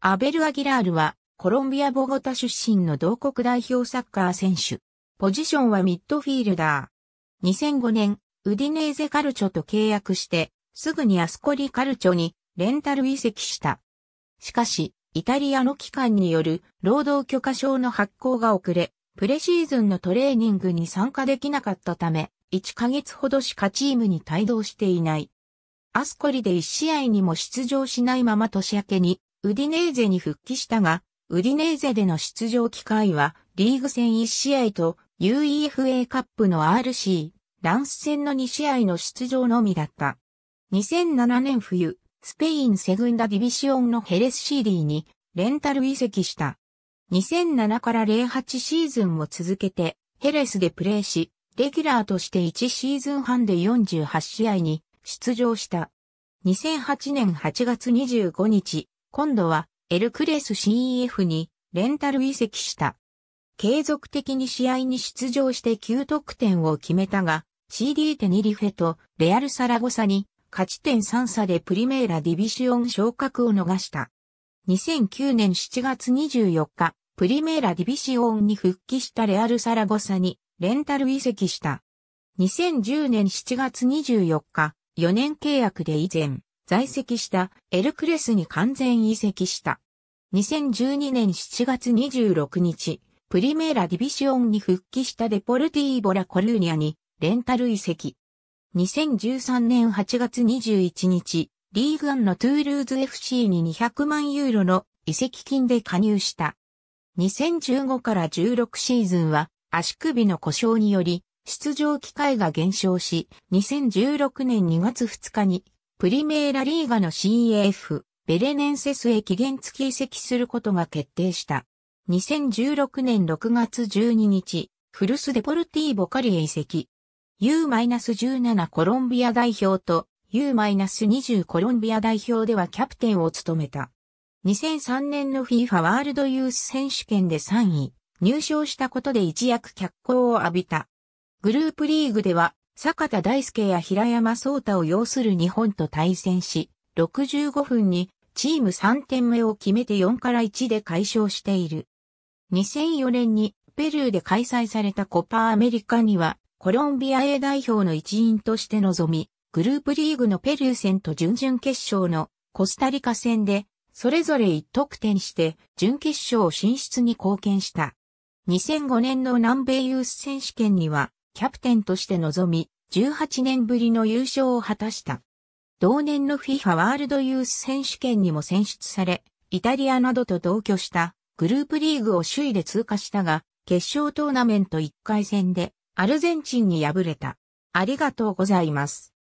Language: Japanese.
アベル・アギラールは、コロンビア・ボゴタ出身の同国代表サッカー選手。ポジションはミッドフィールダー。2005年、ウディネーゼカルチョと契約して、すぐにアスコリカルチョにレンタル移籍した。しかし、イタリアの機関による労働許可証の発行が遅れ、プレシーズンのトレーニングに参加できなかったため、1ヶ月ほどしかチームに帯同していない。アスコリで1試合にも出場しないまま年明けにウディネーゼに復帰したが、ウディネーゼでの出場機会はリーグ戦1試合と UEFA カップの RC、ランス戦の2試合の出場のみだった。2007年冬、スペインセグンダディビシオンのヘレス CD にレンタル移籍した。2007から08シーズンを続けてヘレスでプレーし、レギュラーとして1シーズン半で48試合に出場した。2008年8月25日、今度はエルクレス CEF にレンタル移籍した。継続的に試合に出場して9得点を決めたが、CD テニリフェとレアルサラゴサに勝ち点3差でプリメーラディビシオン昇格を逃した。2009年7月24日、プリメーラディビシオンに復帰したレアルサラゴサにレンタル移籍した。2010年7月24日、4年契約で以前、在籍したエルクレスに完全移籍した。2012年7月26日、プリメーラディビシオンに復帰したデポルティーボラコルーニャにレンタル移籍。2013年8月21日、リーグアンのトゥールーズ FC に200万ユーロの移籍金で加入した。2015から16シーズンは足首の故障により出場機会が減少し、2016年2月2日にプリメーラリーガの CEF、ベレネンセスへ期限付き移籍することが決定した。2016年6月12日、フルスデポルティーボカリへ移籍。U-17 コロンビア代表と U-20 コロンビア代表ではキャプテンを務めた。2003年の FIFA ワールドユース選手権で3位、入賞したことで一躍脚光を浴びた。グループリーグでは坂田大輔や平山聡太を要する日本と対戦し、65分にチーム3点目を決めて4から1で解消している。2004年にペルーで開催されたコパアメリカにはコロンビア A 代表の一員として臨み、グループリーグのペルー戦と準々決勝のコスタリカ戦でそれぞれ1得点して準決勝進出に貢献した。2005年の南米ユース選手権にはキャプテンとして臨み、18年ぶりの優勝を果たした。同年の FIFA ワールドユース選手権にも選出され、イタリアなどと同居したグループリーグを首位で通過したが、決勝トーナメント1回戦でアルゼンチンに敗れた。ありがとうございます。